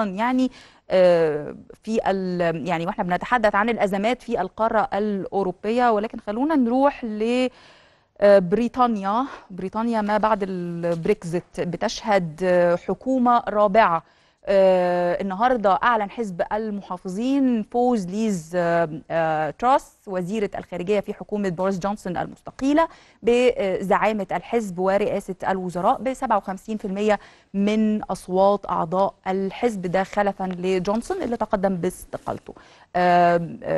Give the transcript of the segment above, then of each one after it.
أيضا يعني في يعني وإحنا بنتحدث عن الأزمات في القارة الأوروبية ولكن خلونا نروح ل بريطانيا. بريطانيا ما بعد البريكزت بتشهد حكومة رابعة. آه النهارده أعلن حزب المحافظين فوز ليز آه آه تراس وزيرة الخارجية في حكومة بوريس جونسون المستقيلة بزعامة الحزب ورئاسة الوزراء ب 57% من أصوات أعضاء الحزب ده خلفا لجونسون اللي تقدم باستقالته.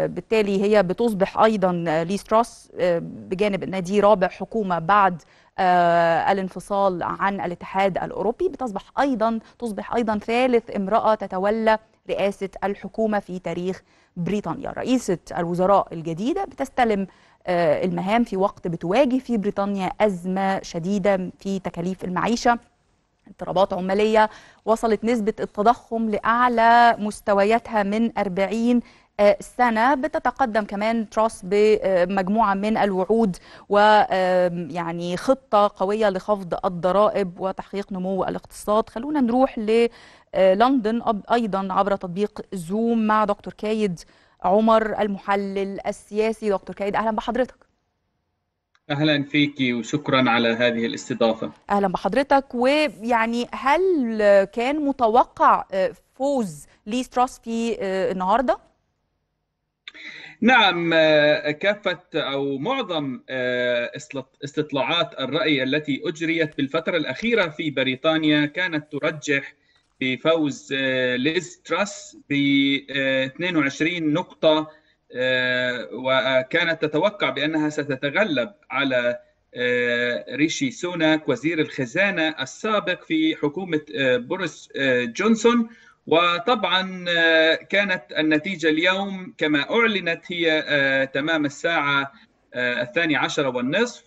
بالتالي هي بتصبح أيضا ليز تراس بجانب إن دي رابع حكومة بعد الانفصال عن الاتحاد الأوروبي بتصبح أيضا تصبح أيضا ثالث امرأة تتولى رئاسة الحكومة في تاريخ بريطانيا. رئيسة الوزراء الجديدة بتستلم المهام في وقت بتواجه في بريطانيا أزمة شديدة في تكاليف المعيشة. اضطرابات عمالية وصلت نسبة التضخم لأعلى مستوياتها من 40 سنة بتتقدم كمان تراس بمجموعة من الوعود ويعني خطة قوية لخفض الضرائب وتحقيق نمو الاقتصاد. خلونا نروح للندن أيضا عبر تطبيق زوم مع دكتور كايد عمر المحلل السياسي. دكتور كايد أهلا بحضرتك. أهلا فيكي وشكرا على هذه الاستضافة. أهلا بحضرتك. ويعني هل كان متوقع فوز ليز تراس في النهارده؟ نعم كافة أو معظم استطلاعات الرأي التي أجريت بالفترة الأخيرة في بريطانيا كانت ترجح بفوز ليز تراس ب 22 نقطة وكانت تتوقع بأنها ستتغلب على ريشي سوناك وزير الخزانة السابق في حكومة بوريس جونسون. وطبعا كانت النتيجة اليوم كما أعلنت هي تمام الساعة الثانية عشر والنصف.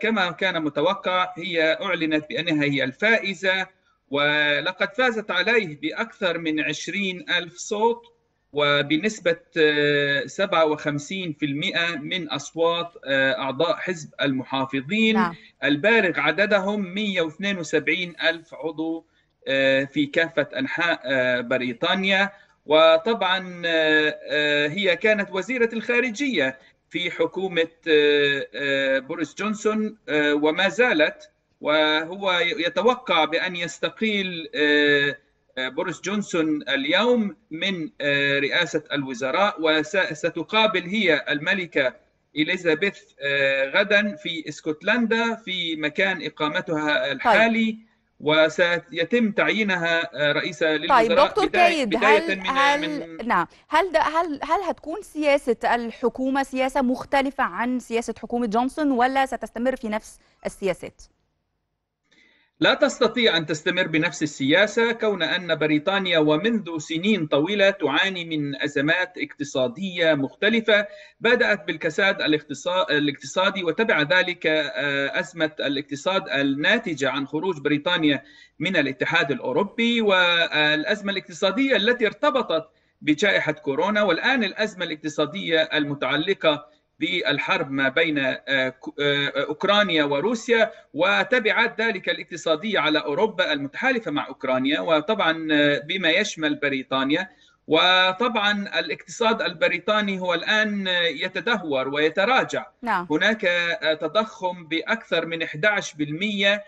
كما كان متوقع هي أعلنت بأنها هي الفائزة ولقد فازت عليه بأكثر من عشرين ألف صوت وبنسبة 57% من أصوات أعضاء حزب المحافظين. نعم. البالغ عددهم 172 ألف عضو. في كافة أنحاء بريطانيا. وطبعا هي كانت وزيرة الخارجية في حكومة بوريس جونسون وما زالت. وهو يتوقع بأن يستقيل بوريس جونسون اليوم من رئاسة الوزراء. وستقابل هي الملكة إليزابيث غدا في إسكتلندا في مكان إقامتها الحالي. طيب. وسيتم تعيينها رئيسة للوزراء طيب دكتور كايد هل, من هل من نعم هل ده هل هل هتكون سياسة الحكومة سياسة مختلفة عن سياسة حكومة جونسون ولا ستستمر في نفس السياسات؟ لا تستطيع أن تستمر بنفس السياسة كون أن بريطانيا ومنذ سنين طويلة تعاني من أزمات اقتصادية مختلفة. بدأت بالكساد الاقتصادي وتبع ذلك أزمة الاقتصاد الناتجة عن خروج بريطانيا من الاتحاد الأوروبي والأزمة الاقتصادية التي ارتبطت بجائحة كورونا. والآن الأزمة الاقتصادية المتعلقة بالحرب ما بين أوكرانيا وروسيا وتبعات ذلك الاقتصادية على أوروبا المتحالفة مع أوكرانيا وطبعا بما يشمل بريطانيا. وطبعا الاقتصاد البريطاني هو الآن يتدهور ويتراجع. نعم. هناك تضخم بأكثر من 11%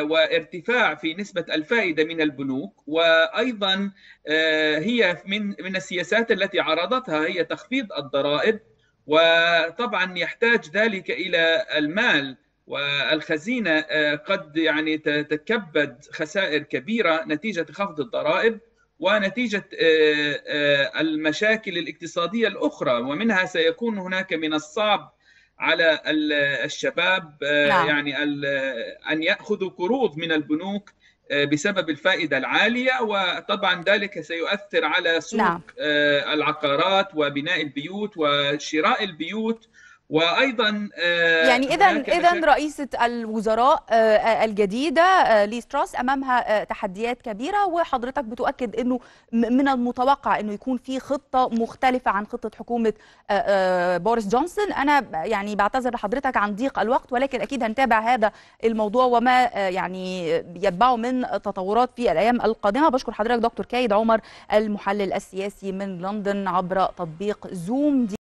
وارتفاع في نسبة الفائدة من البنوك. وأيضا هي من من السياسات التي عرضتها هي تخفيض الضرائب. وطبعا يحتاج ذلك إلى المال والخزينة قد يعني تتكبد خسائر كبيرة نتيجة خفض الضرائب ونتيجة المشاكل الاقتصادية الأخرى ومنها سيكون هناك من الصعب على الشباب نعم. يعني أن يأخذوا قروض من البنوك بسبب الفائدة العالية وطبعا ذلك سيؤثر على سوق نعم. العقارات وبناء البيوت وشراء البيوت وأيضا يعني اذا اذا رئيسة الوزراء الجديدة ليز تراس أمامها تحديات كبيرة وحضرتك بتؤكد إنه من المتوقع إنه يكون في خطة مختلفة عن خطة حكومة بوريس جونسون. أنا يعني بعتذر لحضرتك عن ضيق الوقت ولكن أكيد هنتابع هذا الموضوع وما يعني يتبعه من تطورات في الأيام القادمة. بشكر حضرتك دكتور كايد عمر المحلل السياسي من لندن عبر تطبيق زوم دي